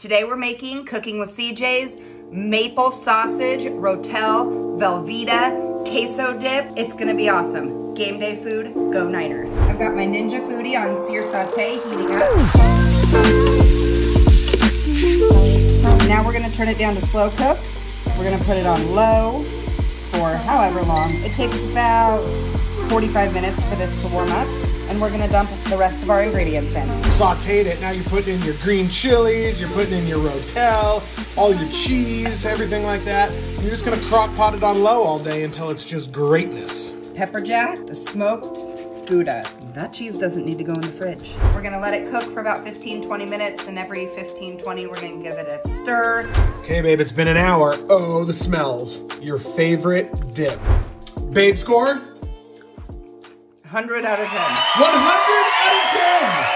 Today we're making Cooking with CJ's maple sausage, rotel, Velveeta, queso dip. It's gonna be awesome. Game day food, go Niners. I've got my Ninja Foodi on sear saute heating up. Now we're gonna turn it down to slow cook. We're gonna put it on low for however long. It takes about 45 minutes for this to warm up and we're gonna dump the rest of our ingredients in. Sauteed it, now you're putting in your green chilies, you're putting in your rotel, all your cheese, everything like that. You're just gonna crock pot it on low all day until it's just greatness. Pepper jack, the smoked Gouda. That cheese doesn't need to go in the fridge. We're gonna let it cook for about 15, 20 minutes and every 15, 20, we're gonna give it a stir. Okay, babe, it's been an hour. Oh, the smells. Your favorite dip. Babe score? 100 out of 10. 100 out of 10!